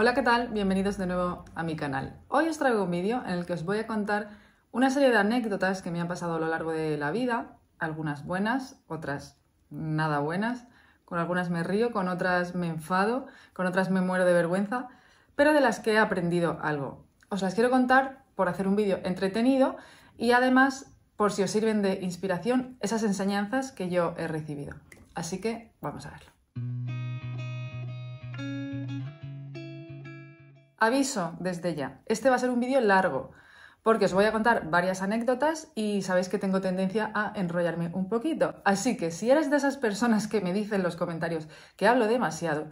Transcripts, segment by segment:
Hola, ¿qué tal? Bienvenidos de nuevo a mi canal. Hoy os traigo un vídeo en el que os voy a contar una serie de anécdotas que me han pasado a lo largo de la vida, algunas buenas, otras nada buenas, con algunas me río, con otras me enfado, con otras me muero de vergüenza, pero de las que he aprendido algo. Os las quiero contar por hacer un vídeo entretenido y además por si os sirven de inspiración esas enseñanzas que yo he recibido. Así que vamos a verlo. Aviso desde ya, este va a ser un vídeo largo, porque os voy a contar varias anécdotas y sabéis que tengo tendencia a enrollarme un poquito. Así que si eres de esas personas que me dicen en los comentarios que hablo demasiado,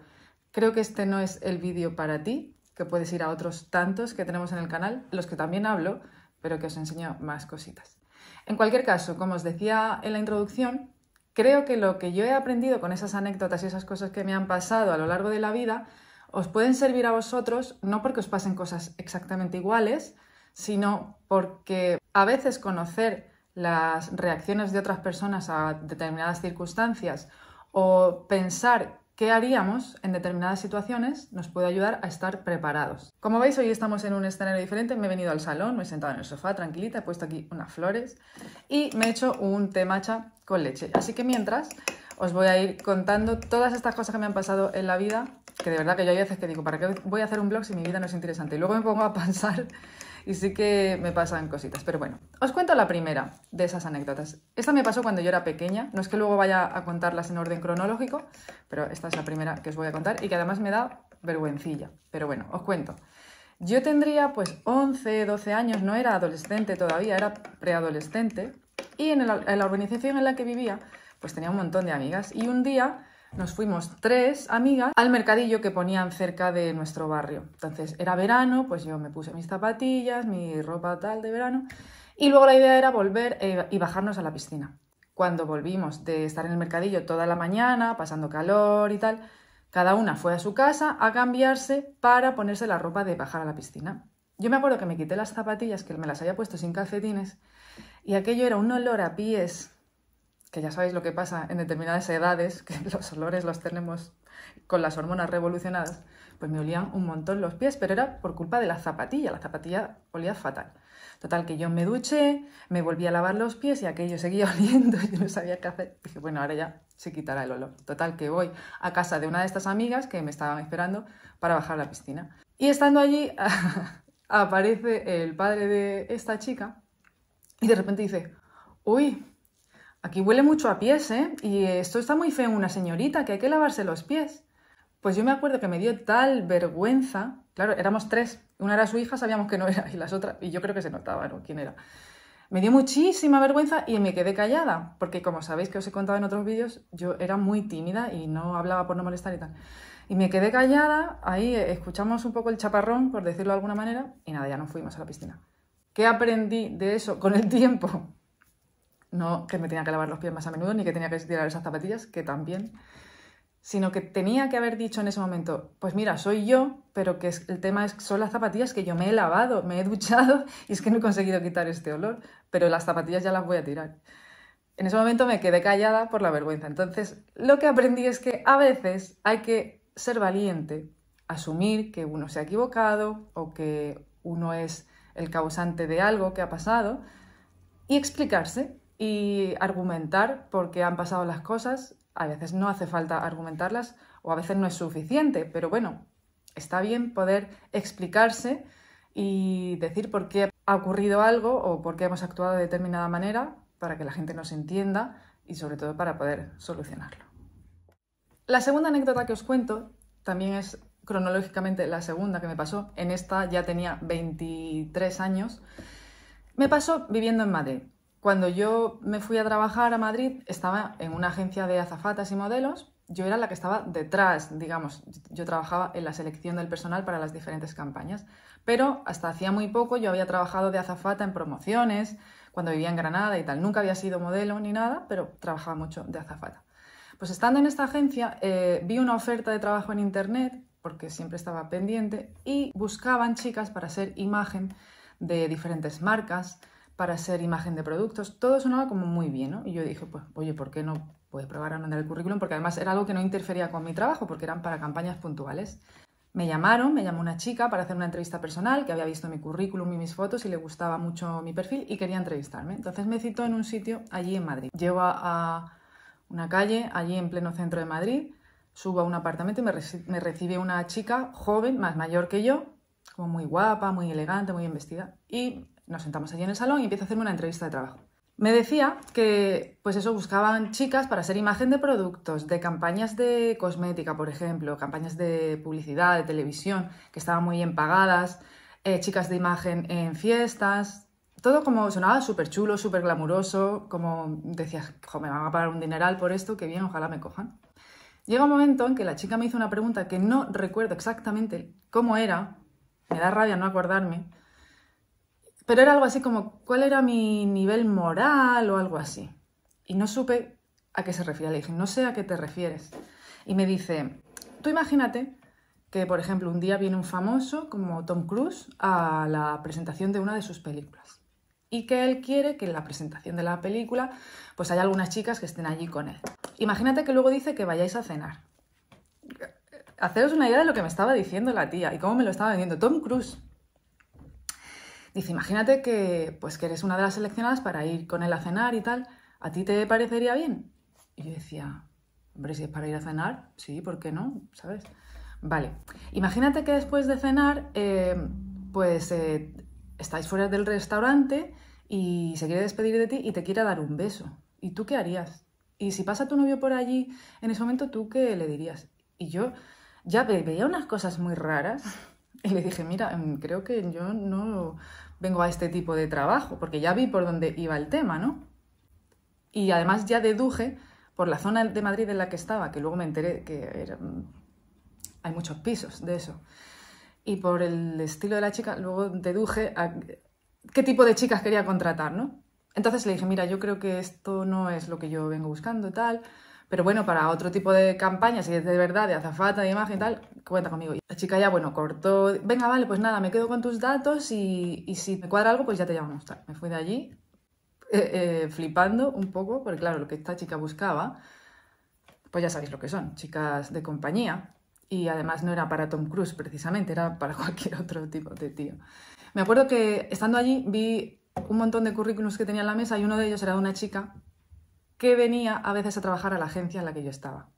creo que este no es el vídeo para ti, que puedes ir a otros tantos que tenemos en el canal, los que también hablo, pero que os enseño más cositas. En cualquier caso, como os decía en la introducción, creo que lo que yo he aprendido con esas anécdotas y esas cosas que me han pasado a lo largo de la vida os pueden servir a vosotros no porque os pasen cosas exactamente iguales, sino porque a veces conocer las reacciones de otras personas a determinadas circunstancias o pensar qué haríamos en determinadas situaciones nos puede ayudar a estar preparados. Como veis, hoy estamos en un escenario diferente. Me he venido al salón, me he sentado en el sofá tranquilita, he puesto aquí unas flores y me he hecho un té matcha con leche. Así que mientras os voy a ir contando todas estas cosas que me han pasado en la vida, que de verdad que yo hay veces que digo, ¿para qué voy a hacer un blog si mi vida no es interesante? Y luego me pongo a pensar y sí que me pasan cositas. Pero bueno, os cuento la primera de esas anécdotas. Esta me pasó cuando yo era pequeña, no es que luego vaya a contarlas en orden cronológico, pero esta es la primera que os voy a contar y que además me da vergüencilla. Pero bueno, os cuento. Yo tendría pues 11, 12 años, no era adolescente todavía, era preadolescente, y en, en la urbanización en la que vivía pues tenía un montón de amigas y un día nos fuimos tres amigas al mercadillo que ponían cerca de nuestro barrio. Entonces era verano, pues yo me puse mis zapatillas, mi ropa tal de verano y luego la idea era volver eh, y bajarnos a la piscina. Cuando volvimos de estar en el mercadillo toda la mañana, pasando calor y tal, cada una fue a su casa a cambiarse para ponerse la ropa de bajar a la piscina. Yo me acuerdo que me quité las zapatillas, que me las había puesto sin calcetines, y aquello era un olor a pies que ya sabéis lo que pasa en determinadas edades, que los olores los tenemos con las hormonas revolucionadas, pues me olían un montón los pies, pero era por culpa de la zapatilla, la zapatilla olía fatal. Total, que yo me duché, me volví a lavar los pies y aquello seguía oliendo, yo no sabía qué hacer. Dije, bueno, ahora ya se quitará el olor. Total, que voy a casa de una de estas amigas que me estaban esperando para bajar a la piscina. Y estando allí, aparece el padre de esta chica y de repente dice, uy, Aquí huele mucho a pies, ¿eh? Y esto está muy feo en una señorita, que hay que lavarse los pies. Pues yo me acuerdo que me dio tal vergüenza. Claro, éramos tres. Una era su hija, sabíamos que no era, y las otras, y yo creo que se notaba, ¿no? ¿Quién era? Me dio muchísima vergüenza y me quedé callada, porque como sabéis que os he contado en otros vídeos, yo era muy tímida y no hablaba por no molestar y tal. Y me quedé callada, ahí escuchamos un poco el chaparrón, por decirlo de alguna manera, y nada, ya no fuimos a la piscina. ¿Qué aprendí de eso con el tiempo? No que me tenía que lavar los pies más a menudo, ni que tenía que tirar esas zapatillas, que también, sino que tenía que haber dicho en ese momento, pues mira, soy yo, pero que el tema es, son las zapatillas que yo me he lavado, me he duchado y es que no he conseguido quitar este olor, pero las zapatillas ya las voy a tirar. En ese momento me quedé callada por la vergüenza. Entonces, lo que aprendí es que a veces hay que ser valiente, asumir que uno se ha equivocado o que uno es el causante de algo que ha pasado y explicarse y argumentar por qué han pasado las cosas. A veces no hace falta argumentarlas o a veces no es suficiente, pero bueno, está bien poder explicarse y decir por qué ha ocurrido algo o por qué hemos actuado de determinada manera para que la gente nos entienda y sobre todo para poder solucionarlo. La segunda anécdota que os cuento también es cronológicamente la segunda que me pasó. En esta ya tenía 23 años. Me pasó viviendo en Madrid. Cuando yo me fui a trabajar a Madrid, estaba en una agencia de azafatas y modelos. Yo era la que estaba detrás, digamos. Yo trabajaba en la selección del personal para las diferentes campañas. Pero hasta hacía muy poco yo había trabajado de azafata en promociones, cuando vivía en Granada y tal. Nunca había sido modelo ni nada, pero trabajaba mucho de azafata. Pues estando en esta agencia, eh, vi una oferta de trabajo en Internet, porque siempre estaba pendiente, y buscaban chicas para ser imagen de diferentes marcas, para ser imagen de productos, todo sonaba como muy bien, ¿no? Y yo dije, pues, oye, ¿por qué no a probar a mandar el currículum? Porque además era algo que no interfería con mi trabajo, porque eran para campañas puntuales. Me llamaron, me llamó una chica para hacer una entrevista personal que había visto mi currículum y mis fotos y le gustaba mucho mi perfil y quería entrevistarme. Entonces me citó en un sitio allí en Madrid. Llego a, una calle allí en pleno centro de Madrid, subo a un apartamento y me, me recibe una chica joven, más mayor que yo, como muy guapa, muy elegante, muy bien vestida. Y nos sentamos allí en el salón y empieza a hacerme una entrevista de trabajo. Me decía que, pues eso, buscaban chicas para ser imagen de productos, de campañas de cosmética, por ejemplo, campañas de publicidad, de televisión, que estaban muy bien pagadas, eh, chicas de imagen en fiestas, todo como sonaba súper chulo, súper glamuroso, como decías, jo, me van a pagar un dineral por esto, que bien, ojalá me cojan. Llega un momento en que la chica me hizo una pregunta que no recuerdo exactamente cómo era, me da rabia no acordarme, pero era algo así como, ¿cuál era mi nivel moral o algo así? Y no supe a qué se refiere. Le dije, no sé a qué te refieres. Y me dice, tú imagínate que, por ejemplo, un día viene un famoso como Tom Cruise a la presentación de una de sus películas. Y que él quiere que en la presentación de la película pues haya algunas chicas que estén allí con él. Imagínate que luego dice que vayáis a cenar. Haceros una idea de lo que me estaba diciendo la tía y cómo me lo estaba vendiendo. Tom Cruise. Dice, imagínate que, pues, que eres una de las seleccionadas para ir con él a cenar y tal. ¿A ti te parecería bien? Y yo decía, hombre, si es para ir a cenar, sí, ¿por qué no? ¿Sabes? Vale. Imagínate que después de cenar, eh, pues eh, estáis fuera del restaurante y se quiere despedir de ti y te quiere dar un beso. ¿Y tú qué harías? Y si pasa tu novio por allí en ese momento, ¿tú qué le dirías? Y yo ya veía unas cosas muy raras y le dije, mira, em, creo que yo no vengo a este tipo de trabajo, porque ya vi por dónde iba el tema, ¿no? Y además ya deduje por la zona de Madrid en la que estaba, que luego me enteré que hay muchos pisos de eso, y por el estilo de la chica, luego deduje a qué tipo de chicas quería contratar, ¿no? Entonces le dije, mira, yo creo que esto no es lo que yo vengo buscando, tal, pero bueno, para otro tipo de campañas, si es de verdad, de azafata, de imagen y tal, cuenta conmigo. Y la chica ya, bueno, cortó, venga, vale, pues nada, me quedo con tus datos y, si me cuadra algo, pues ya te llamamos. Me fui de allí eh, eh, flipando un poco, porque claro, lo que esta chica buscaba, pues ya sabéis lo que son, chicas de compañía. Y además no era para Tom Cruise precisamente, era para cualquier otro tipo de tío. Me acuerdo que estando allí vi un montón de currículums que tenía en la mesa y uno de ellos era de una chica que venía a veces a trabajar a la agencia en la que yo estaba.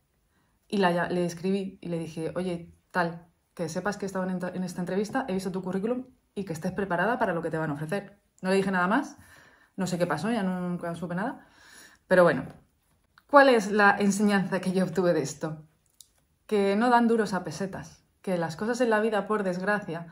Y la, le escribí y le dije, oye, tal, que sepas que estaba en, en esta entrevista, he visto tu currículum y que estés preparada para lo que te van a ofrecer. No le dije nada más, no sé qué pasó, ya nunca supe nada. Pero bueno, ¿cuál es la enseñanza que yo obtuve de esto? Que no dan duros a pesetas, que las cosas en la vida, por desgracia,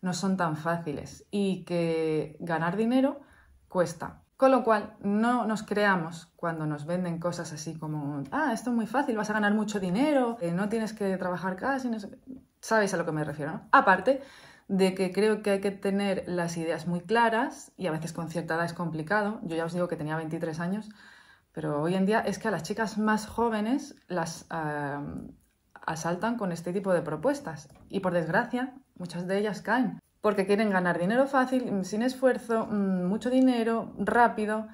no son tan fáciles y que ganar dinero cuesta. Con lo cual, no nos creamos cuando nos venden cosas así como, ah, esto es muy fácil, vas a ganar mucho dinero, eh, no tienes que trabajar casi, no. Sabéis a lo que me refiero, ¿no? Aparte de que creo que hay que tener las ideas muy claras y a veces con cierta edad es complicado. Yo ya os digo que tenía 23 años, pero hoy en día es que a las chicas más jóvenes las asaltan con este tipo de propuestas y por desgracia muchas de ellas caen porque quieren ganar dinero fácil, mm, sin esfuerzo, mm, mucho dinero, rápido.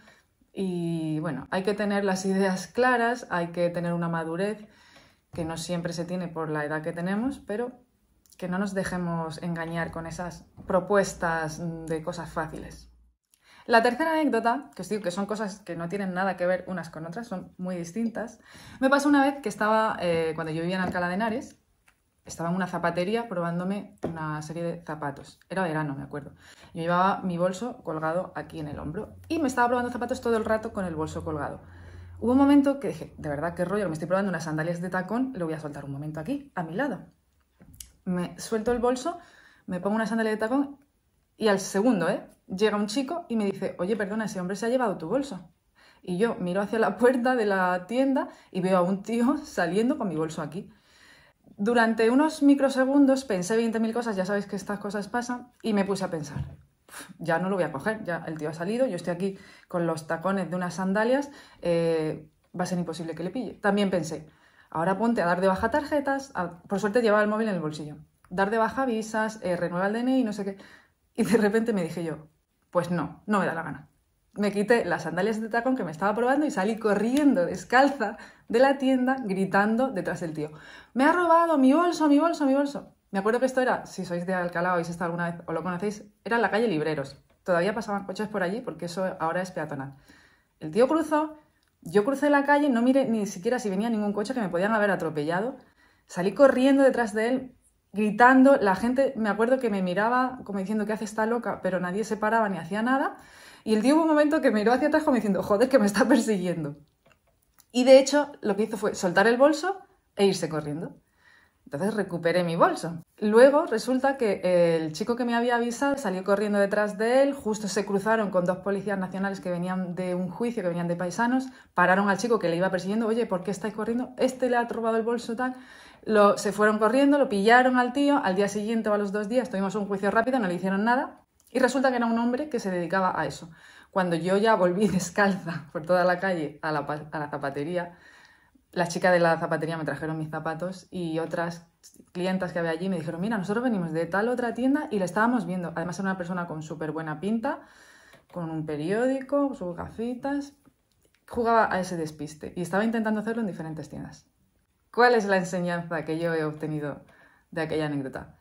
Y bueno, hay que tener las ideas claras, hay que tener una madurez que no siempre se tiene por la edad que tenemos, pero que no nos dejemos engañar con esas propuestas de cosas fáciles. La tercera anécdota, que os digo que son cosas que no tienen nada que ver unas con otras, son muy distintas, me pasó una vez que estaba, eh, cuando yo vivía en Alcalá de Henares, estaba en una zapatería probándome una serie de zapatos. Era verano, me acuerdo. Yo llevaba mi bolso colgado aquí en el hombro y me estaba probando zapatos todo el rato con el bolso colgado. Hubo un momento que dije, de verdad, qué rollo, me estoy probando unas sandalias de tacón, lo voy a soltar un momento aquí, a mi lado. Me suelto el bolso, me pongo una sandalia de tacón y al segundo, ¿eh? Llega un chico y me dice, oye, perdona, ese hombre se ha llevado tu bolso. Y yo miro hacia la puerta de la tienda y veo a un tío saliendo con mi bolso aquí. Durante unos microsegundos pensé 20.000 cosas, ya sabéis que estas cosas pasan, y me puse a pensar, ya no lo voy a coger, ya el tío ha salido, yo estoy aquí con los tacones de unas sandalias, eh, va a ser imposible que le pille. También pensé, ahora ponte a dar de baja tarjetas, por suerte llevaba el móvil en el bolsillo, dar de baja visas, eh, renueva el DNI, no sé qué, y de repente me dije yo, pues no, no me da la gana me quité las sandalias de tacón que me estaba probando y salí corriendo descalza de la tienda gritando detrás del tío. Me ha robado mi bolso, mi bolso, mi bolso. Me acuerdo que esto era, si sois de Alcalá o habéis estado alguna vez o lo conocéis, era en la calle Libreros. Todavía pasaban coches por allí porque eso ahora es peatonal. El tío cruzó, yo crucé la calle, no miré ni siquiera si venía ningún coche que me podían haber atropellado. Salí corriendo detrás de él, gritando. La gente, me acuerdo que me miraba como diciendo que hace esta loca, pero nadie se paraba ni hacía nada. Y el tío hubo un momento que miró hacia atrás como diciendo, joder, que me está persiguiendo. Y de hecho, lo que hizo fue soltar el bolso e irse corriendo. Entonces recuperé mi bolso. Luego resulta que el chico que me había avisado salió corriendo detrás de él, justo se cruzaron con dos policías nacionales que venían de un juicio, que venían de paisanos, pararon al chico que le iba persiguiendo, oye, ¿por qué estáis corriendo? Este le ha robado el bolso tal. Lo, se fueron corriendo, lo pillaron al tío, al día siguiente o a los dos días tuvimos un juicio rápido, no le hicieron nada y resulta que era un hombre que se dedicaba a eso. Cuando yo ya volví descalza por toda la calle a la, a la zapatería, las chicas de la zapatería me trajeron mis zapatos y otras clientas que había allí me dijeron, mira, nosotros venimos de tal otra tienda y la estábamos viendo. Además era una persona con súper buena pinta, con un periódico, sus gafitas. Jugaba a ese despiste y estaba intentando hacerlo en diferentes tiendas. ¿Cuál es la enseñanza que yo he obtenido de aquella anécdota?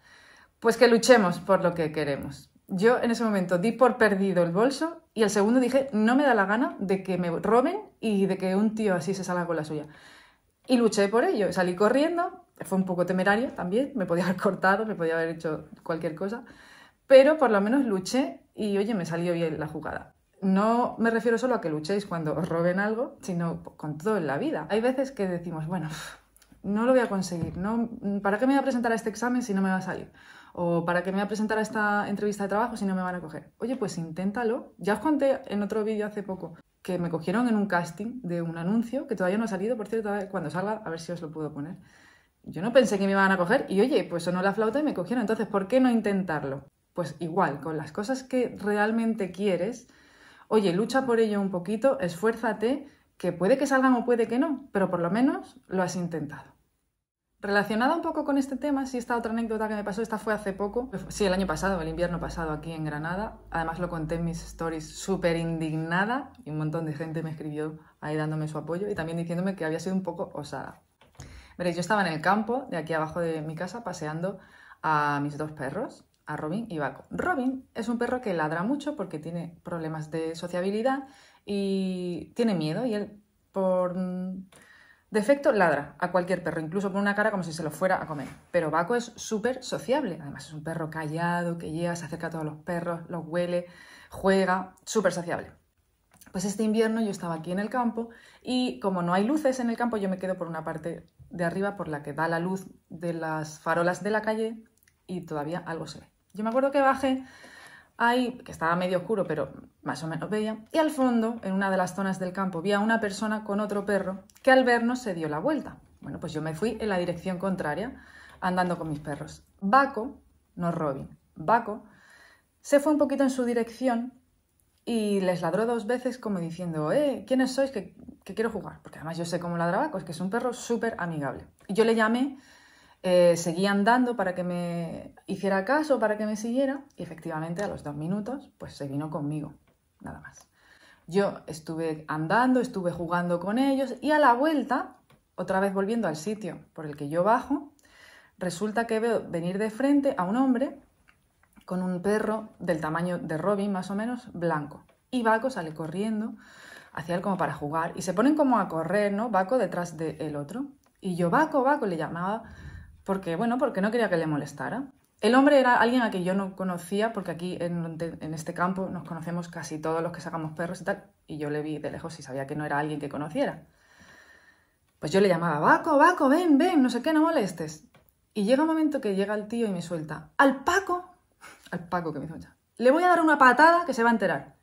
Pues que luchemos por lo que queremos. Yo en ese momento di por perdido el bolso y el segundo dije, no me da la gana de que me roben y de que un tío así se salga con la suya. Y luché por ello. Salí corriendo, fue un poco temerario también, me podía haber cortado, me podía haber hecho cualquier cosa, pero por lo menos luché y oye, me salió bien la jugada. No me refiero solo a que luchéis cuando os roben algo, sino con todo en la vida. Hay veces que decimos, bueno, no lo voy a conseguir, no, ¿para qué me voy a presentar a este examen si no me va a salir? ¿O para qué me voy a presentar a esta entrevista de trabajo si no me van a coger? Oye, pues inténtalo. Ya os conté en otro vídeo hace poco que me cogieron en un casting de un anuncio que todavía no ha salido, por cierto, cuando salga, a ver si os lo puedo poner. Yo no pensé que me iban a coger y oye, pues sonó la flauta y me cogieron. Entonces, ¿por qué no intentarlo? Pues igual, con las cosas que realmente quieres, oye, lucha por ello un poquito, esfuérzate, que puede que salgan o puede que no, pero por lo menos lo has intentado. Relacionada un poco con este tema, sí, esta otra anécdota que me pasó, esta fue hace poco, sí, el año pasado, el invierno pasado aquí en Granada. Además lo conté en mis stories súper indignada y un montón de gente me escribió ahí dándome su apoyo y también diciéndome que había sido un poco osada. Veréis, yo estaba en el campo de aquí abajo de mi casa paseando a mis dos perros, a Robin y Baco. Robin es un perro que ladra mucho porque tiene problemas de sociabilidad y tiene miedo y él por Defecto ladra a cualquier perro, incluso con una cara como si se lo fuera a comer. Pero Baco es súper sociable. Además, es un perro callado, que llega, se acerca a todos los perros, los huele, juega, súper sociable. Pues este invierno yo estaba aquí en el campo y como no hay luces en el campo, yo me quedo por una parte de arriba por la que da la luz de las farolas de la calle y todavía algo se ve. Yo me acuerdo que bajé ahí, que estaba medio oscuro, pero más o menos veía, y al fondo, en una de las zonas del campo, vi a una persona con otro perro que al vernos se dio la vuelta. Bueno, pues yo me fui en la dirección contraria, andando con mis perros. Baco, no Robin, Baco, se fue un poquito en su dirección y les ladró dos veces como diciendo, eh, ¿quiénes sois? Que, quiero jugar. Porque además yo sé cómo ladra Baco, es que es un perro súper amigable. Y yo le llamé eh, seguí andando para que me hiciera caso, para que me siguiera, y efectivamente a los dos minutos, pues se vino conmigo, nada más. Yo estuve andando, estuve jugando con ellos, y a la vuelta, otra vez volviendo al sitio por el que yo bajo, resulta que veo venir de frente a un hombre con un perro del tamaño de Robin, más o menos, blanco. Y Baco sale corriendo hacia él como para jugar, y se ponen como a correr, ¿no? Baco detrás del otro. Y yo, Baco, Baco, le llamaba porque, bueno, porque no quería que le molestara. El hombre era alguien a quien yo no conocía, porque aquí en, este campo nos conocemos casi todos los que sacamos perros y tal, y yo le vi de lejos y sabía que no era alguien que conociera. Pues yo le llamaba, Baco, Baco, ven, ven, no sé qué, no molestes. Y llega un momento que llega el tío y me suelta, al Paco, al Paco que me hizo ya, le voy a dar una patada que se va a enterar.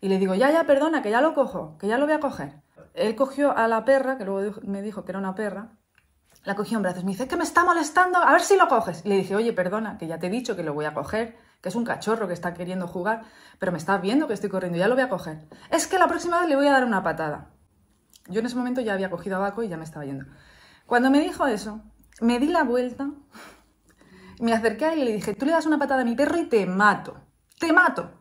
Y le digo, ya, ya, perdona, que ya lo cojo, que ya lo voy a coger. Él cogió a la perra, que luego me dijo que era una perra, la cogió en brazos. Me dice, que me está molestando, a ver si lo coges. Y le dije, oye, perdona, que ya te he dicho que lo voy a coger, que es un cachorro que está queriendo jugar, pero me está viendo que estoy corriendo, ya lo voy a coger. Es que la próxima vez le voy a dar una patada. Yo en ese momento ya había cogido a Baco y ya me estaba yendo. Cuando me dijo eso, me di la vuelta, me acerqué a él y le dije, tú le das una patada a mi perro y te mato. ¡Te mato!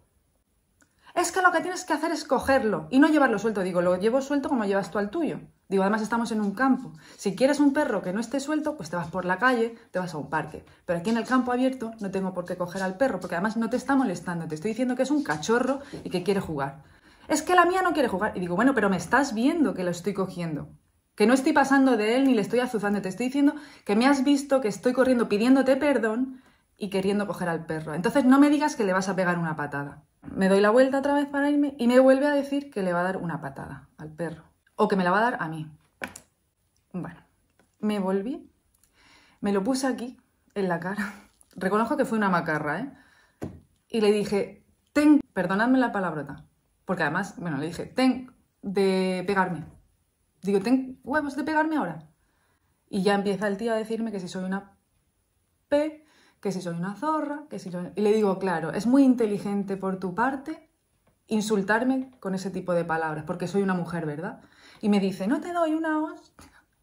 Es que lo que tienes que hacer es cogerlo y no llevarlo suelto. Digo, lo llevo suelto como llevas tú al tuyo. Digo, además estamos en un campo. Si quieres un perro que no esté suelto, pues te vas por la calle, te vas a un parque. Pero aquí en el campo abierto no tengo por qué coger al perro, porque además no te está molestando. Te estoy diciendo que es un cachorro y que quiere jugar. Es que la mía no quiere jugar. Y digo, bueno, pero me estás viendo que lo estoy cogiendo. Que no estoy pasando de él ni le estoy azuzando. Te estoy diciendo que me has visto que estoy corriendo pidiéndote perdón y queriendo coger al perro. Entonces no me digas que le vas a pegar una patada. Me doy la vuelta otra vez para irme y me vuelve a decir que le va a dar una patada al perro. O que me la va a dar a mí. Bueno, me volví, me lo puse aquí, en la cara. Reconozco que fue una macarra, ¿eh? Y le dije, ten, perdonadme la palabrota, porque además, bueno, le dije, ten de pegarme. Digo, ten huevos de pegarme ahora. Y ya empieza el tío a decirme que si soy una P, que si soy una zorra, que si soy... Y le digo, claro, es muy inteligente por tu parte insultarme con ese tipo de palabras, porque soy una mujer, ¿verdad? Y me dice, no te doy una os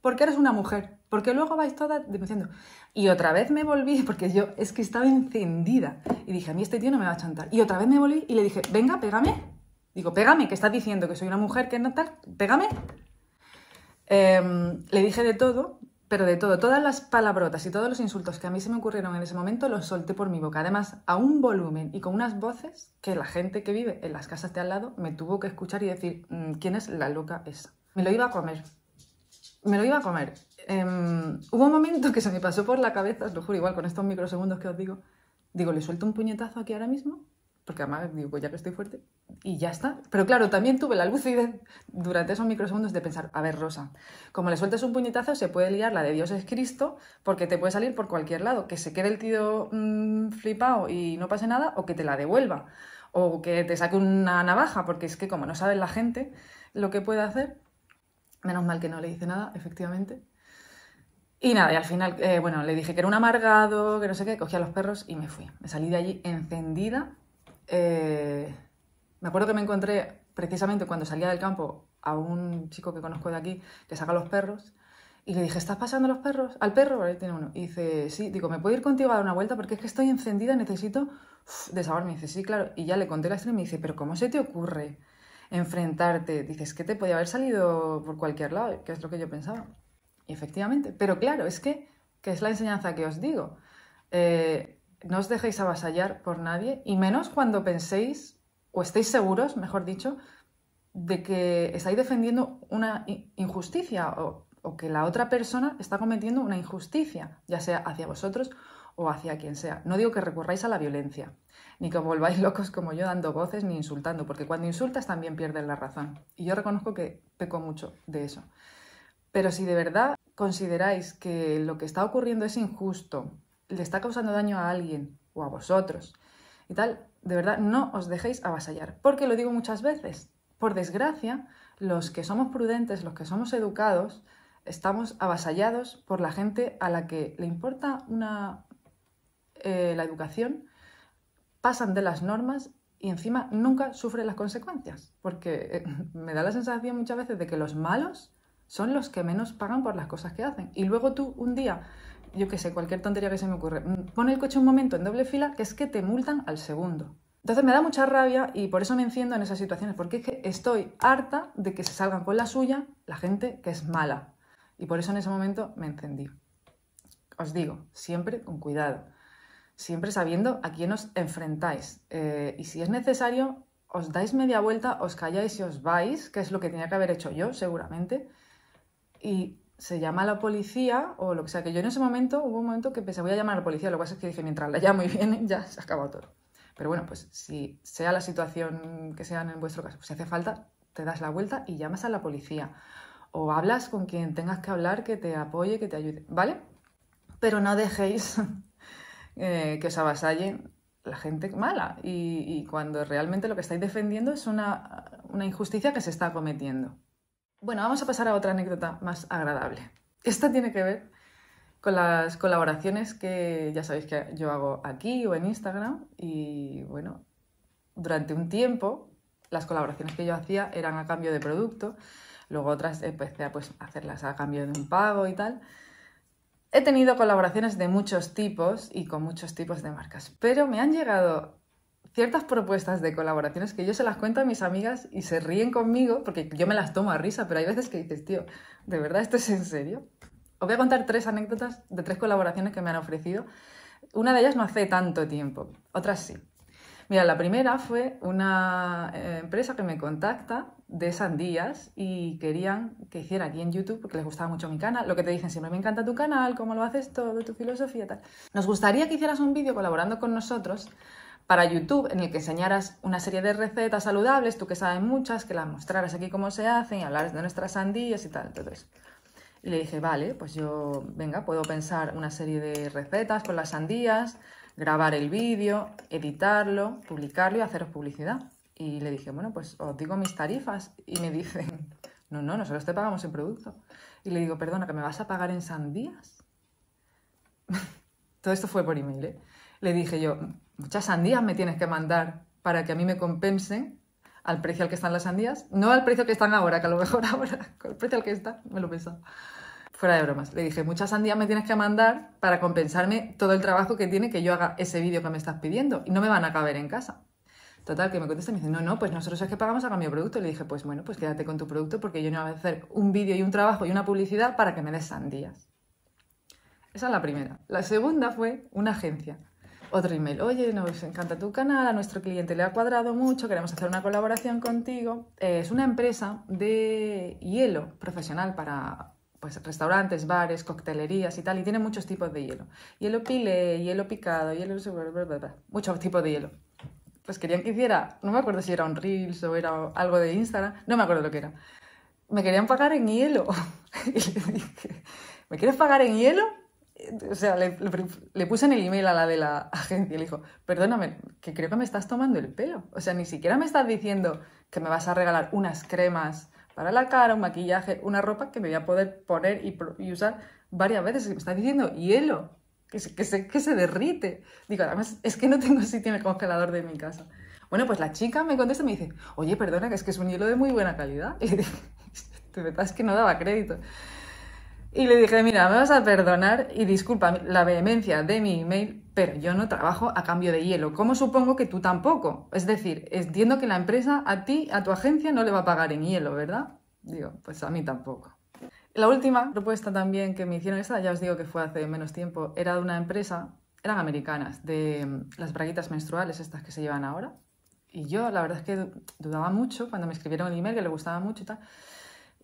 porque eres una mujer, porque luego vais todas diciendo. Y otra vez me volví, porque yo es que estaba encendida. Y dije, a mí este tío no me va a chantar. Y otra vez me volví y le dije, venga, pégame. Digo, pégame, que estás diciendo que soy una mujer, que no tal, pégame. Em, le dije de todo, pero de todo, todas las palabrotas y todos los insultos que a mí se me ocurrieron en ese momento los solté por mi boca. Además, a un volumen y con unas voces que la gente que vive en las casas de al lado me tuvo que escuchar y decir, mm, ¿quién es la loca esa? Me lo iba a comer me lo iba a comer. Em, hubo un momento que se me pasó por la cabeza, os lo juro, igual con estos microsegundos que os digo, digo, le suelto un puñetazo aquí ahora mismo, porque además digo, pues ya que estoy fuerte, y ya está. Pero claro, también tuve la lucidez durante esos microsegundos de pensar, a ver, Rosa, como le sueltes un puñetazo, se puede liar la de Dios es Cristo, porque te puede salir por cualquier lado, que se quede el tío mm, flipado y no pase nada, o que te la devuelva, o que te saque una navaja, porque es que como no sabe la gente lo que puede hacer, Menos mal que no le hice nada, efectivamente. Y nada, y al final, eh, bueno, le dije que era un amargado, que no sé qué, cogí a los perros y me fui. Me salí de allí encendida. Eh, me acuerdo que me encontré precisamente cuando salía del campo a un chico que conozco de aquí que saca los perros y le dije, ¿estás pasando los perros? ¿Al perro? Ahí tiene uno. Y dice, sí, digo, ¿me puedo ir contigo a dar una vuelta? Porque es que estoy encendida, necesito desahogarme. Y dice, sí, claro. Y ya le conté la historia y me dice, ¿pero cómo se te ocurre? enfrentarte, dices que te podía haber salido por cualquier lado, que es lo que yo pensaba. Y efectivamente, pero claro, es que, que es la enseñanza que os digo. Eh, no os dejéis avasallar por nadie, y menos cuando penséis, o estéis seguros, mejor dicho, de que estáis defendiendo una injusticia o, que la otra persona está cometiendo una injusticia, ya sea hacia vosotros o hacia quien sea. No digo que recurráis a la violencia, ni que volváis locos como yo dando voces ni insultando, porque cuando insultas también pierdes la razón. Y yo reconozco que peco mucho de eso. Pero si de verdad consideráis que lo que está ocurriendo es injusto, le está causando daño a alguien o a vosotros y tal, de verdad no os dejéis avasallar. Porque lo digo muchas veces, por desgracia, los que somos prudentes, los que somos educados, estamos avasallados por la gente a la que le importa una, eh, la educación pasan de las normas y encima nunca sufren las consecuencias, porque eh, me da la sensación muchas veces de que los malos son los que menos pagan por las cosas que hacen. Y luego tú un día, yo qué sé, cualquier tontería que se me ocurre, mm, pone el coche un momento en doble fila, que es que te multan al segundo. Entonces me da mucha rabia y por eso me enciendo en esas situaciones, porque es que estoy harta de que se salgan con la suya la gente que es mala. Y por eso en ese momento me encendí. Os digo, siempre con cuidado siempre sabiendo a quién os enfrentáis. Eh, y si es necesario, os dais media vuelta, os calláis y os vais, que es lo que tenía que haber hecho yo, seguramente, y se llama la policía o lo que sea, que yo en ese momento, hubo un momento que pensé, voy a llamar a la policía, lo que pasa es que dije, mientras la llamo y viene, ya se acabó todo. Pero bueno, pues si sea la situación que sea en vuestro caso, si hace falta, te das la vuelta y llamas a la policía. O hablas con quien tengas que hablar, que te apoye, que te ayude, ¿vale? Pero no dejéis eh, que os avasallen la gente mala y, cuando realmente lo que estáis defendiendo es una, injusticia que se está cometiendo. Bueno, vamos a pasar a otra anécdota más agradable. Esta tiene que ver con las colaboraciones que ya sabéis que yo hago aquí o en Instagram y bueno, durante un tiempo las colaboraciones que yo hacía eran a cambio de producto, luego otras empecé a pues, hacerlas a cambio de un pago y tal. He tenido colaboraciones de muchos tipos y con muchos tipos de marcas, pero me han llegado ciertas propuestas de colaboraciones que yo se las cuento a mis amigas y se ríen conmigo porque yo me las tomo a risa, pero hay veces que dices, tío, ¿de verdad esto es en serio? Os voy a contar tres anécdotas de tres colaboraciones que me han ofrecido. Una de ellas no hace tanto tiempo, otras sí. Mira, la primera fue una eh, empresa que me contacta de sandías y querían que hiciera aquí en YouTube, porque les gustaba mucho mi canal, lo que te dicen siempre, me encanta tu canal, cómo lo haces todo, tu filosofía tal. Nos gustaría que hicieras un vídeo colaborando con nosotros para YouTube en el que enseñaras una serie de recetas saludables, tú que sabes muchas, que las mostraras aquí cómo se hacen y hablaras de nuestras sandías y tal, eso. Y le dije, vale, pues yo, venga, puedo pensar una serie de recetas con las sandías, grabar el vídeo, editarlo, publicarlo y haceros publicidad. Y le dije, bueno, pues os digo mis tarifas. Y me dicen, no, no, nosotros te pagamos en producto. Y le digo, perdona, ¿que me vas a pagar en sandías? Todo esto fue por email, ¿eh? Le dije yo, muchas sandías me tienes que mandar para que a mí me compensen al precio al que están las sandías. No al precio que están ahora, que a lo mejor ahora, con el precio al que está, me lo pensaba. Fuera de bromas. Le dije, muchas sandías me tienes que mandar para compensarme todo el trabajo que tiene que yo haga ese vídeo que me estás pidiendo. Y no me van a caber en casa. Total, que me contesta y me dice, no, no, pues nosotros es que pagamos a cambio de producto. Le dije, pues bueno, pues quédate con tu producto porque yo no voy a hacer un vídeo y un trabajo y una publicidad para que me des sandías. Esa es la primera. La segunda fue una agencia. Otro email, oye, nos encanta tu canal, a nuestro cliente le ha cuadrado mucho, queremos hacer una colaboración contigo. Eh, es una empresa de hielo profesional para pues, restaurantes, bares, coctelerías y tal, y tiene muchos tipos de hielo. Hielo pile, hielo picado, hielo... Muchos tipos de hielo pues querían que hiciera, no me acuerdo si era un Reels o era algo de Instagram, no me acuerdo lo que era. Me querían pagar en hielo. y le dije, ¿me quieres pagar en hielo? O sea, le, puse en el email a la de la agencia y le dijo, perdóname, que creo que me estás tomando el pelo. O sea, ni siquiera me estás diciendo que me vas a regalar unas cremas para la cara, un maquillaje, una ropa que me voy a poder poner y, usar varias veces. Me estás diciendo hielo que se, que se, que se derrite. Digo, además, es que no tengo sitio en el congelador de mi casa. Bueno, pues la chica me contesta y me dice, oye, perdona, que es que es un hielo de muy buena calidad. Y le verdad es que no daba crédito. Y le dije, mira, me vas a perdonar y disculpa la vehemencia de mi email, pero yo no trabajo a cambio de hielo, como supongo que tú tampoco. Es decir, entiendo que la empresa a ti, a tu agencia, no le va a pagar en hielo, ¿verdad? Digo, pues a mí tampoco. La última propuesta también que me hicieron, esta ya os digo que fue hace menos tiempo, era de una empresa, eran americanas, de mm, las braguitas menstruales, estas que se llevan ahora. Y yo la verdad es que dudaba mucho cuando me escribieron el email, que le gustaba mucho y tal.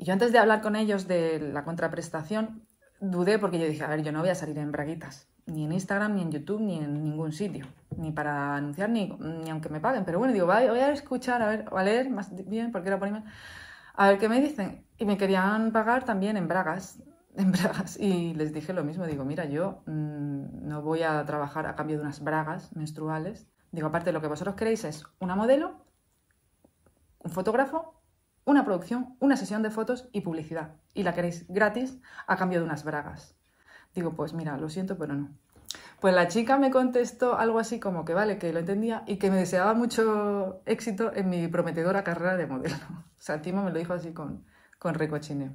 Y yo antes de hablar con ellos de la contraprestación, dudé porque yo dije, a ver, yo no voy a salir en braguitas, ni en Instagram, ni en YouTube, ni en ningún sitio, ni para anunciar, ni, ni aunque me paguen. Pero bueno, digo, voy a escuchar, a ver, o a leer más bien, porque era por email a ver qué me dicen. Y me querían pagar también en bragas, en bragas. Y les dije lo mismo, digo, mira, yo mm, no voy a trabajar a cambio de unas bragas menstruales. Digo, aparte lo que vosotros queréis es una modelo, un fotógrafo, una producción, una sesión de fotos y publicidad. Y la queréis gratis a cambio de unas bragas. Digo, pues mira, lo siento, pero no. Pues la chica me contestó algo así como que vale, que lo entendía y que me deseaba mucho éxito en mi prometedora carrera de modelo. O sea, Timo me lo dijo así con, con recochineo.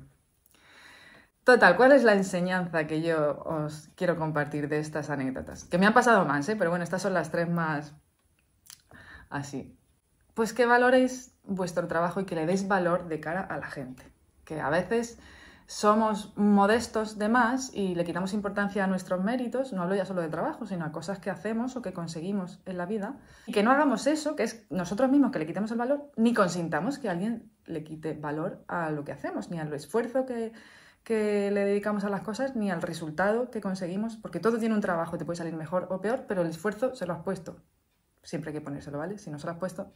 Total, ¿cuál es la enseñanza que yo os quiero compartir de estas anécdotas? Que me han pasado más, ¿eh? pero bueno, estas son las tres más así. Pues que valoréis vuestro trabajo y que le deis valor de cara a la gente. Que a veces somos modestos de más y le quitamos importancia a nuestros méritos, no hablo ya solo de trabajo, sino a cosas que hacemos o que conseguimos en la vida, y que no hagamos eso, que es nosotros mismos que le quitemos el valor, ni consintamos que alguien le quite valor a lo que hacemos, ni al esfuerzo que, que le dedicamos a las cosas, ni al resultado que conseguimos, porque todo tiene un trabajo, te puede salir mejor o peor, pero el esfuerzo se lo has puesto. Siempre hay que ponérselo, ¿vale? Si no se lo has puesto.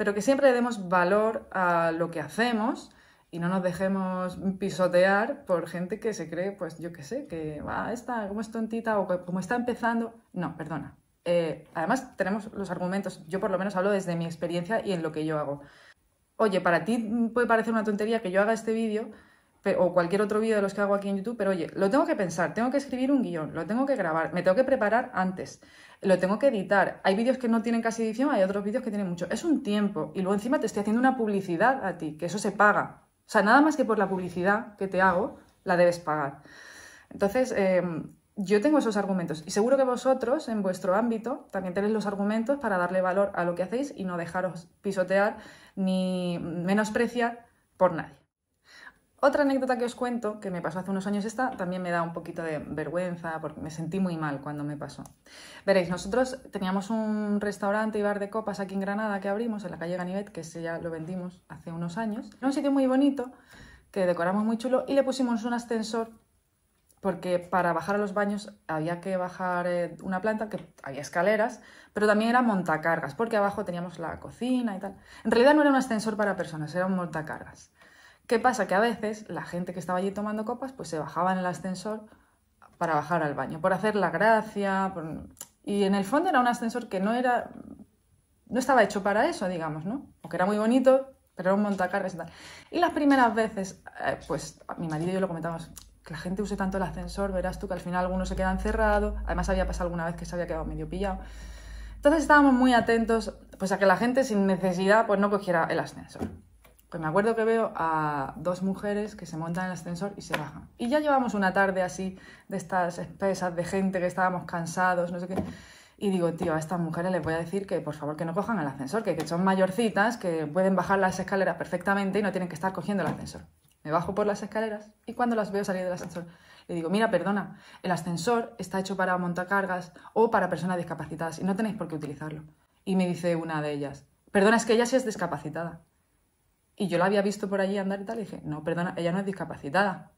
Pero que siempre demos valor a lo que hacemos y no nos dejemos pisotear por gente que se cree, pues yo qué sé, que va, esta, como es tontita o como está empezando. No, perdona. Eh, además, tenemos los argumentos, yo por lo menos hablo desde mi experiencia y en lo que yo hago. Oye, para ti puede parecer una tontería que yo haga este vídeo o cualquier otro vídeo de los que hago aquí en YouTube, pero oye, lo tengo que pensar, tengo que escribir un guion, lo tengo que grabar, me tengo que preparar antes, lo tengo que editar. Hay vídeos que no tienen casi edición, hay otros vídeos que tienen mucho. Es un tiempo y luego encima te estoy haciendo una publicidad a ti, que eso se paga. O sea, nada más que por la publicidad que te hago, la debes pagar. Entonces, em, yo tengo esos argumentos y seguro que vosotros en vuestro ámbito también tenéis los argumentos para darle valor a lo que hacéis y no dejaros pisotear ni menospreciar por nadie. Otra anécdota que os cuento, que me pasó hace unos años esta, también me da un poquito de vergüenza porque me sentí muy mal cuando me pasó. Veréis, nosotros teníamos un restaurante y bar de copas aquí en Granada que abrimos en la calle Ganivet, que ese ya lo vendimos hace unos años. Era un sitio muy bonito, que decoramos muy chulo y le pusimos un ascensor porque para bajar a los baños había que bajar eh, una planta, que había escaleras, pero también era montacargas, porque abajo teníamos la cocina y tal. En realidad no era un ascensor para personas, era un montacargas. ¿Qué pasa? Que a veces la gente que estaba allí tomando copas pues se bajaba en el ascensor para bajar al baño, por hacer la gracia. Y en el fondo era un ascensor que no era. no estaba hecho para eso, digamos, ¿no? Porque era muy bonito, pero era un montacargas y tal. Y las primeras veces, eh, pues mi marido y yo lo comentábamos, que la gente use tanto el ascensor, verás tú que al final algunos se quedan cerrados. Además había pasado alguna vez que se había quedado medio pillado. Entonces estábamos muy atentos pues a que la gente sin necesidad pues no cogiera el ascensor. Pues me acuerdo que veo a dos mujeres que se montan en el ascensor y se bajan. Y ya llevamos una tarde así de estas espesas de gente que estábamos cansados, no sé qué. Y digo, tío, a estas mujeres les voy a decir que por favor que no cojan el ascensor, que, que son mayorcitas, que pueden bajar las escaleras perfectamente y no tienen que estar cogiendo el ascensor. Me bajo por las escaleras y cuando las veo salir del ascensor, le digo, mira, perdona, el ascensor está hecho para montacargas o para personas discapacitadas y no tenéis por qué utilizarlo. Y me dice una de ellas, perdona, es que ella sí es discapacitada. Y yo la había visto por allí andar y tal, y dije, no, perdona, ella no es discapacitada.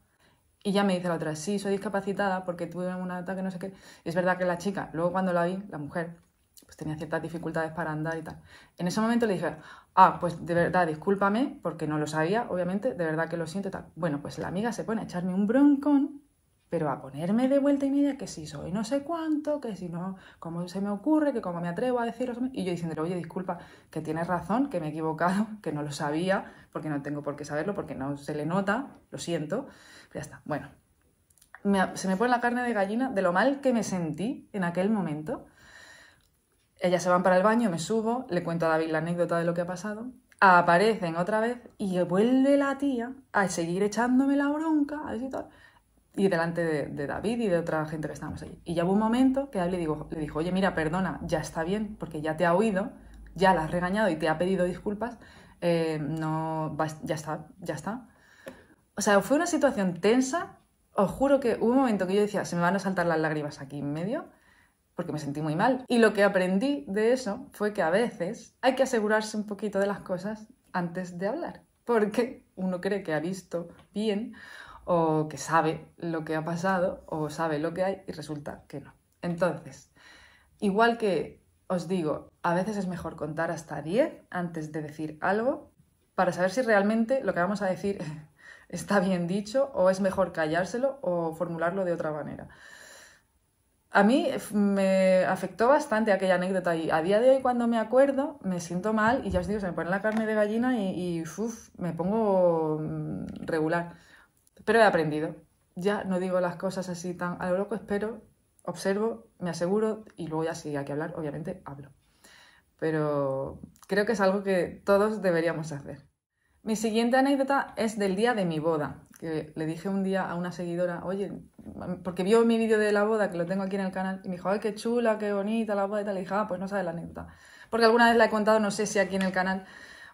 Y ya me dice la otra, sí, soy discapacitada porque tuve un ataque, no sé qué. Y es verdad que la chica, luego cuando la vi, la mujer, pues tenía ciertas dificultades para andar y tal. En ese momento le dije, ah, pues de verdad, discúlpame, porque no lo sabía, obviamente, de verdad que lo siento y tal. Bueno, pues la amiga se pone a echarme un broncón pero a ponerme de vuelta y media que si soy no sé cuánto, que si no, cómo se me ocurre, que cómo me atrevo a decirlo. Y yo diciéndole, oye, disculpa, que tienes razón, que me he equivocado, que no lo sabía, porque no tengo por qué saberlo, porque no se le nota, lo siento. Pero ya está. Bueno, se me pone la carne de gallina de lo mal que me sentí en aquel momento. Ellas se van para el baño, me subo, le cuento a David la anécdota de lo que ha pasado. Aparecen otra vez y vuelve la tía a seguir echándome la bronca, a tal y delante de, David y de otra gente que estábamos allí. Y ya hubo un momento que él le, dijo, le dijo, oye, mira, perdona, ya está bien, porque ya te ha oído, ya la has regañado y te ha pedido disculpas, eh, no, ya está, ya está. O sea, fue una situación tensa, os juro que hubo un momento que yo decía, se me van a saltar las lágrimas aquí en medio, porque me sentí muy mal. Y lo que aprendí de eso fue que a veces hay que asegurarse un poquito de las cosas antes de hablar, porque uno cree que ha visto bien o que sabe lo que ha pasado o sabe lo que hay y resulta que no. Entonces, igual que os digo, a veces es mejor contar hasta 10 antes de decir algo para saber si realmente lo que vamos a decir está bien dicho o es mejor callárselo o formularlo de otra manera. A mí me afectó bastante aquella anécdota y a día de hoy cuando me acuerdo me siento mal y ya os digo, se me pone la carne de gallina y, me pongo mm, regular. Pero he aprendido. Ya no digo las cosas así tan a lo loco, espero, observo, me aseguro y luego ya si hay que hablar, obviamente hablo. Pero creo que es algo que todos deberíamos hacer. Mi siguiente anécdota es del día de mi boda, que le dije un día a una seguidora, oye, porque vio mi vídeo de la boda, que lo tengo aquí en el canal, y me dijo, ay, qué chula, qué bonita la boda y tal. Le dije, ah, pues no sabe la anécdota. Porque alguna vez la he contado, no sé si aquí en el canal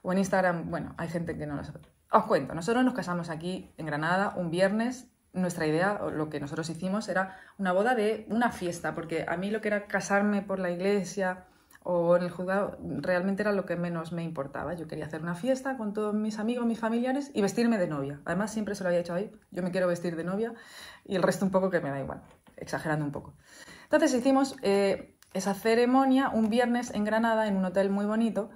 o en Instagram, bueno, hay gente que no la sabe. Os cuento, nosotros nos casamos aquí en Granada un viernes. Nuestra idea, lo que nosotros hicimos, era una boda de una fiesta, porque a mí lo que era casarme por la iglesia o en el juzgado realmente era lo que menos me importaba. Yo quería hacer una fiesta con todos mis amigos, mis familiares y vestirme de novia. Además, siempre se lo había hecho ahí, yo me quiero vestir de novia y el resto un poco que me da igual, exagerando un poco. Entonces hicimos eh, esa ceremonia un viernes en Granada, en un hotel muy bonito,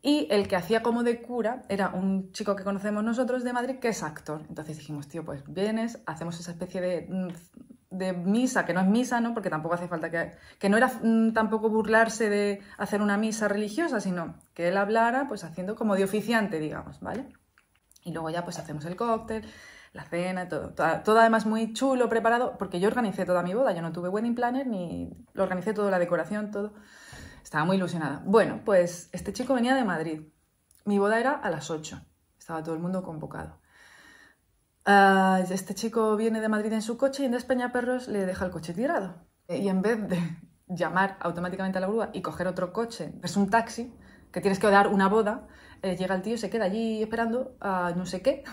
y el que hacía como de cura era un chico que conocemos nosotros de Madrid que es actor. Entonces dijimos, tío, pues vienes, hacemos esa especie de, mm, de misa, que no es misa, ¿no? Porque tampoco hace falta que... Que no era mm, tampoco burlarse de hacer una misa religiosa, sino que él hablara pues haciendo como de oficiante, digamos, ¿vale? Y luego ya pues hacemos el cóctel, la cena, todo, todo, además muy chulo, preparado, porque yo organicé toda mi boda, yo no tuve wedding planner ni lo organicé todo, la decoración, todo. Estaba muy ilusionada. Bueno, pues este chico venía de Madrid. Mi boda era a las 8. Estaba todo el mundo convocado. Ah, este chico viene de Madrid en su coche y en Perros le deja el coche tirado. Y en vez de llamar automáticamente a la grúa y coger otro coche, es un taxi, que tienes que dar una boda, eh, llega el tío, se queda allí esperando a no sé qué.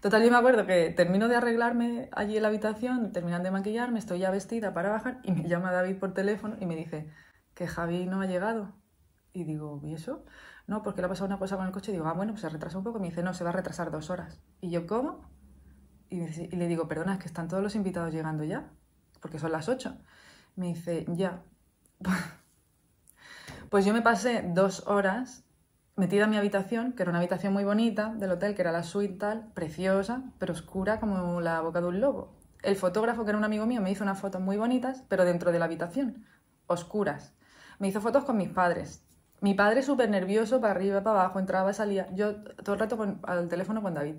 Total, yo me acuerdo que termino de arreglarme allí en la habitación, terminan de maquillarme, estoy ya vestida para bajar y me llama David por teléfono y me dice que Javi no ha llegado. Y digo, ¿y eso? No, porque le ha pasado una cosa con el coche. Y digo, ah, bueno, pues se retrasa un poco. Y me dice, no, se va a retrasar dos horas. Y yo, ¿cómo? Y, y le digo, perdona, es que están todos los invitados llegando ya, porque son las ocho. Me dice, ya. Pues yo me pasé dos horas metida en mi habitación, que era una habitación muy bonita del hotel, que era la suite tal, preciosa, pero oscura como la boca de un lobo. El fotógrafo, que era un amigo mío, me hizo unas fotos muy bonitas, pero dentro de la habitación, oscuras. Me hizo fotos con mis padres. Mi padre súper nervioso, para arriba, para abajo, entraba, salía. Yo todo el rato al teléfono con David.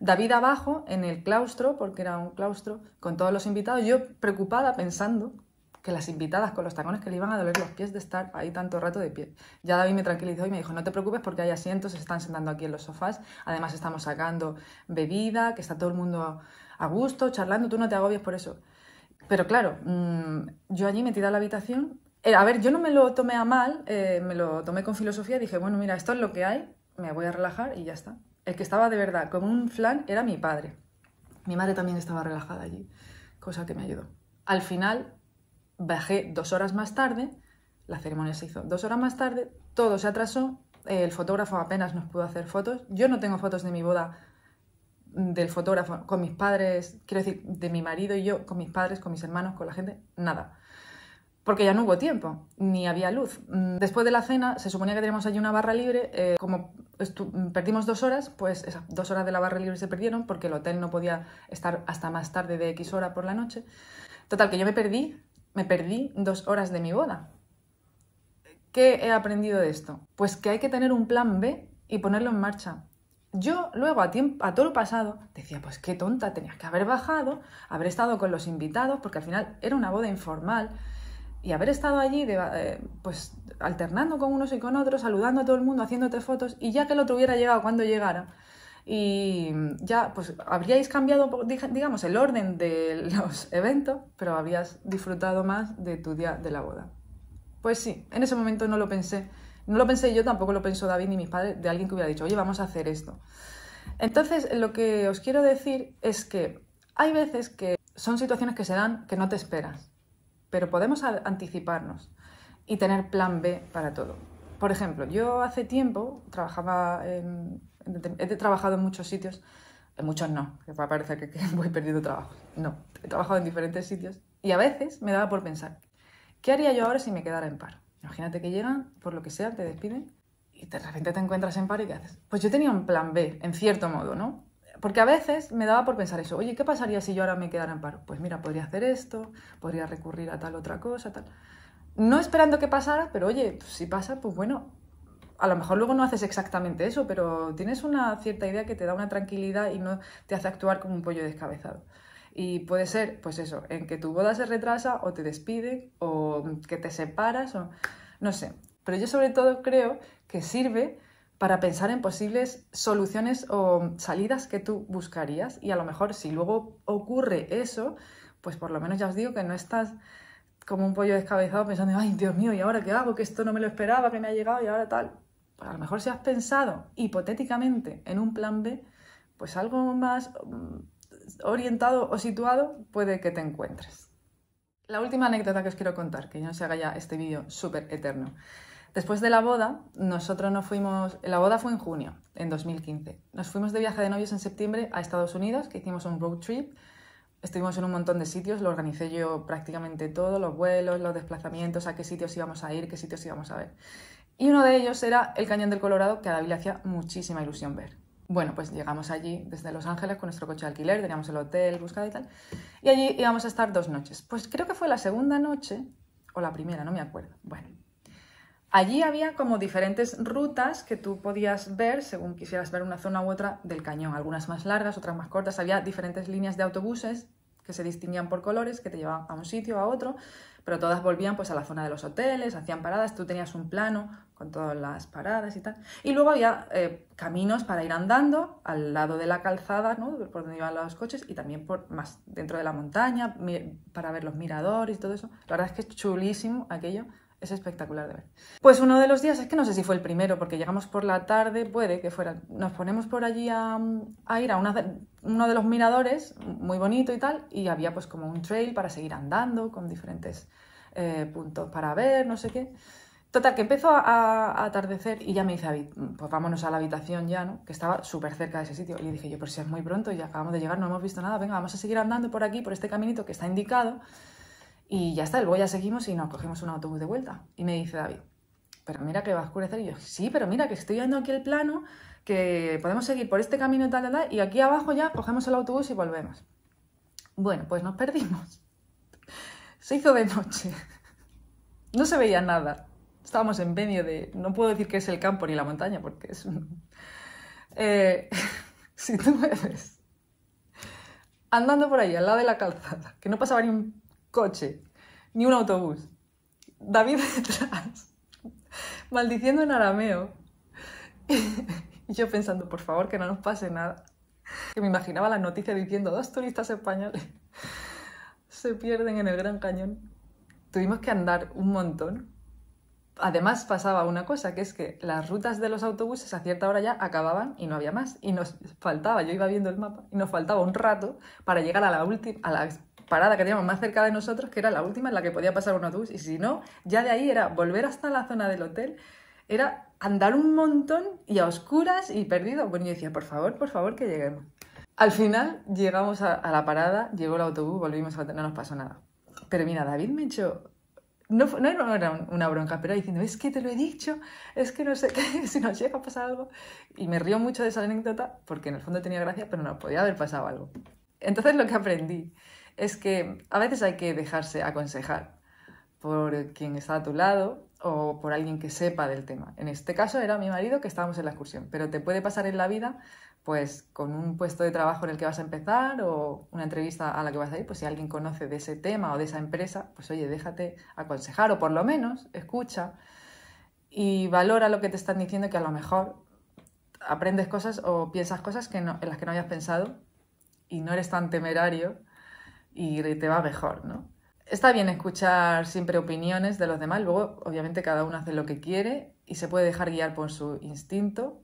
David abajo, en el claustro, porque era un claustro, con todos los invitados, yo preocupada pensando que las invitadas con los tacones que le iban a doler los pies de estar ahí tanto rato de pie. Ya David me tranquilizó y me dijo, no te preocupes porque hay asientos, se están sentando aquí en los sofás, además estamos sacando bebida, que está todo el mundo a gusto, charlando, tú no te agobies por eso. Pero claro, mm, yo allí metida en la habitación, a ver, yo no me lo tomé a mal, eh, me lo tomé con filosofía, dije, bueno, mira, esto es lo que hay, me voy a relajar y ya está. El que estaba de verdad como un flan era mi padre. Mi madre también estaba relajada allí, cosa que me ayudó. Al final Bajé dos horas más tarde, la ceremonia se hizo dos horas más tarde, todo se atrasó, el fotógrafo apenas nos pudo hacer fotos. Yo no tengo fotos de mi boda del fotógrafo con mis padres, quiero decir, de mi marido y yo, con mis padres, con mis hermanos, con la gente, nada. Porque ya no hubo tiempo, ni había luz. Mm, después de la cena, se suponía que teníamos allí una barra libre. Eh, como perdimos dos horas, pues esas dos horas de la barra libre se perdieron porque el hotel no podía estar hasta más tarde de X hora por la noche. Total, que yo me perdí me perdí dos horas de mi boda. ¿Qué he aprendido de esto? Pues que hay que tener un plan B y ponerlo en marcha. Yo luego, a, tiempo, a todo lo pasado, decía, pues qué tonta, tenías que haber bajado, haber estado con los invitados, porque al final era una boda informal, y haber estado allí, eh, pues alternando con unos y con otros, saludando a todo el mundo, haciéndote fotos, y ya que el otro hubiera llegado cuando llegara, y ya pues habríais cambiado, digamos, el orden de los eventos, pero habrías disfrutado más de tu día de la boda. Pues sí, en ese momento no lo pensé. No lo pensé yo, tampoco lo pensó David ni mis padres, de alguien que hubiera dicho, oye, vamos a hacer esto. Entonces, lo que os quiero decir es que hay veces que son situaciones que se dan que no te esperas, pero podemos anticiparnos y tener plan B para todo. Por ejemplo, yo hace tiempo trabajaba en He trabajado en muchos sitios, en muchos no, que va a parecer que, voy perdiendo trabajo. No, he trabajado en diferentes sitios y a veces me daba por pensar, ¿qué haría yo ahora si me quedara en paro? Imagínate que llegan, por lo que sea, te despiden y de repente te encuentras en paro y ¿qué haces? Pues yo tenía un plan B, en cierto modo, ¿no? Porque a veces me daba por pensar eso, oye, ¿qué pasaría si yo ahora me quedara en paro? Pues mira, podría hacer esto, podría recurrir a tal otra cosa, tal. No esperando que pasara, pero oye, pues si pasa, pues bueno, a lo mejor luego no haces exactamente eso, pero tienes una cierta idea que te da una tranquilidad y no te hace actuar como un pollo descabezado. Y puede ser, pues eso, en que tu boda se retrasa o te despide o que te separas o no sé. Pero yo sobre todo creo que sirve para pensar en posibles soluciones o salidas que tú buscarías y a lo mejor si luego ocurre eso, pues por lo menos ya os digo que no estás como un pollo descabezado pensando, ay Dios mío, ¿y ahora qué hago? Que esto no me lo esperaba, que me ha llegado y ahora tal a lo mejor si has pensado hipotéticamente en un plan B, pues algo más mm, orientado o situado puede que te encuentres. La última anécdota que os quiero contar, que ya no se haga ya este vídeo súper eterno. Después de la boda, nosotros nos fuimos, la boda fue en junio, en 2015. Nos fuimos de viaje de novios en septiembre a Estados Unidos, que hicimos un road trip. Estuvimos en un montón de sitios, lo organicé yo prácticamente todo, los vuelos, los desplazamientos, a qué sitios íbamos a ir, qué sitios íbamos a ver. Y uno de ellos era el Cañón del Colorado, que a David le hacía muchísima ilusión ver. Bueno, pues llegamos allí desde Los Ángeles con nuestro coche de alquiler, teníamos el hotel buscado y tal, y allí íbamos a estar dos noches. Pues creo que fue la segunda noche, o la primera, no me acuerdo. Bueno, allí había como diferentes rutas que tú podías ver según quisieras ver una zona u otra del cañón, algunas más largas, otras más cortas, había diferentes líneas de autobuses que se distinguían por colores, que te llevaban a un sitio, a otro, pero todas volvían pues a la zona de los hoteles, hacían paradas, tú tenías un plano con todas las paradas y tal. Y luego había eh, caminos para ir andando al lado de la calzada, ¿no? por donde iban los coches, y también por más dentro de la montaña, para ver los miradores y todo eso. La verdad es que es chulísimo aquello. Es espectacular de ver. Pues uno de los días, es que no sé si fue el primero, porque llegamos por la tarde, puede que fuera, nos ponemos por allí a, ir a uno de los miradores, muy bonito y tal, y había pues como un trail para seguir andando con diferentes eh, puntos para ver, no sé qué. Total, que empezó a, atardecer y ya me dice David, pues vámonos a la habitación ya, ¿no? Que estaba súper cerca de ese sitio. Y le dije yo, pero si es muy pronto y acabamos de llegar, no hemos visto nada, venga, vamos a seguir andando por aquí, por este caminito que está indicado. Y ya está, luego ya seguimos y nos cogemos un autobús de vuelta. Y me dice David, pero mira que va a oscurecer. Y yo, sí, pero mira que estoy viendo aquí el plano, que podemos seguir por este camino tal, tal, y aquí abajo ya cogemos el autobús y volvemos. Bueno, pues nos perdimos. Se hizo de noche. No se veía nada. Estábamos en medio de... No puedo decir que es el campo ni la montaña, porque es un... Eh, si tú me ves andando por ahí, al lado de la calzada, que no pasaba ni un coche, ni un autobús. David detrás, maldiciendo en arameo. Y yo pensando, por favor, que no nos pase nada. Que me imaginaba la noticia diciendo, dos turistas españoles se pierden en el Gran Cañón. Tuvimos que andar un montón. Además pasaba una cosa, que es que las rutas de los autobuses a cierta hora ya acababan y no había más. Y nos faltaba, yo iba viendo el mapa, y nos faltaba un rato para llegar a la última, a la parada que teníamos más cerca de nosotros, que era la última en la que podía pasar un autobús, y si no, ya de ahí era volver hasta la zona del hotel, era andar un montón y a oscuras y perdido. Bueno, yo decía, por favor, por favor, que lleguemos. Al final llegamos a, la parada, llegó el autobús, volvimos a no nos pasó nada. Pero mira, David me echó no, no, era una bronca, pero diciendo, es que te lo he dicho, es que no sé qué, si nos llega a pasar algo. Y me río mucho de esa anécdota porque en el fondo tenía gracia, pero no podía haber pasado algo. Entonces lo que aprendí es que a veces hay que dejarse aconsejar por quien está a tu lado o por alguien que sepa del tema. En este caso era mi marido que estábamos en la excursión, pero te puede pasar en la vida pues con un puesto de trabajo en el que vas a empezar o una entrevista a la que vas a ir, pues si alguien conoce de ese tema o de esa empresa, pues oye, déjate aconsejar o por lo menos escucha y valora lo que te están diciendo que a lo mejor aprendes cosas o piensas cosas que en las que no hayas pensado y no eres tan temerario y te va mejor, ¿no? Está bien escuchar siempre opiniones de los demás, luego obviamente cada uno hace lo que quiere y se puede dejar guiar por su instinto,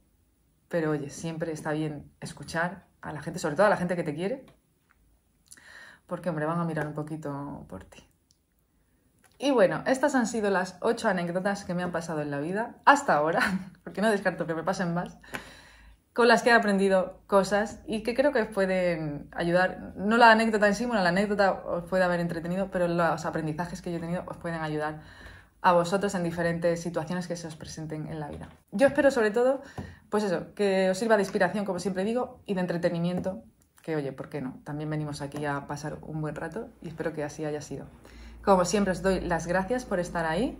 pero oye, siempre está bien escuchar a la gente, sobre todo a la gente que te quiere, porque hombre, van a mirar un poquito por ti. Y bueno, estas han sido las ocho anécdotas que me han pasado en la vida hasta ahora, porque no descarto que me pasen más con las que he aprendido cosas y que creo que pueden ayudar, no la anécdota en sí, bueno, la anécdota os puede haber entretenido, pero los aprendizajes que yo he tenido os pueden ayudar a vosotros en diferentes situaciones que se os presenten en la vida. Yo espero sobre todo, pues eso, que os sirva de inspiración, como siempre digo, y de entretenimiento, que oye, ¿por qué no? También venimos aquí a pasar un buen rato y espero que así haya sido. Como siempre os doy las gracias por estar ahí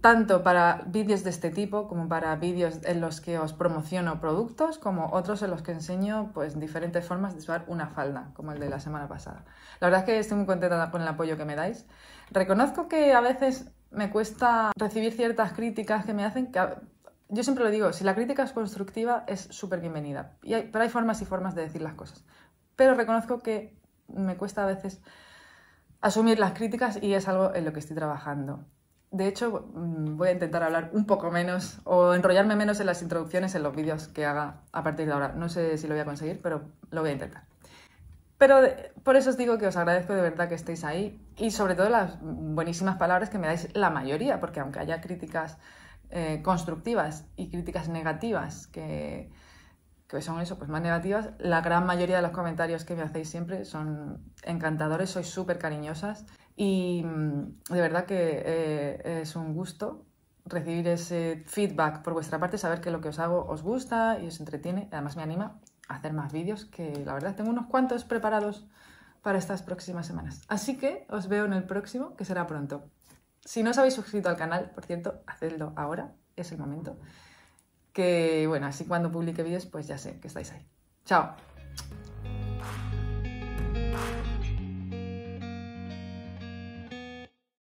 tanto para vídeos de este tipo como para vídeos en los que os promociono productos, como otros en los que enseño pues, diferentes formas de usar una falda, como el de la semana pasada. La verdad es que estoy muy contenta con el apoyo que me dais. Reconozco que a veces me cuesta recibir ciertas críticas que me hacen que... Yo siempre lo digo, si la crítica es constructiva es súper bienvenida, pero hay formas y formas de decir las cosas. Pero reconozco que me cuesta a veces asumir las críticas y es algo en lo que estoy trabajando. De hecho, mm, voy a intentar hablar un poco menos o enrollarme menos en las introducciones en los vídeos que haga a partir de ahora. No sé si lo voy a conseguir, pero lo voy a intentar. Pero por eso os digo que os agradezco de verdad que estéis ahí y sobre todo las buenísimas palabras que me dais la mayoría, porque aunque haya críticas eh, constructivas y críticas negativas que, que son eso, pues más negativas, la gran mayoría de los comentarios que me hacéis siempre son encantadores, sois súper cariñosas y mm, de verdad que eh, es un gusto recibir ese feedback por vuestra parte, saber que lo que os hago os gusta y os entretiene. Además me anima a hacer más vídeos, que la verdad tengo unos cuantos preparados para estas próximas semanas. Así que os veo en el próximo, que será pronto. Si no os habéis suscrito al canal, por cierto, hacedlo ahora, es el momento. Que bueno, así cuando publique vídeos, pues ya sé que estáis ahí. Chao.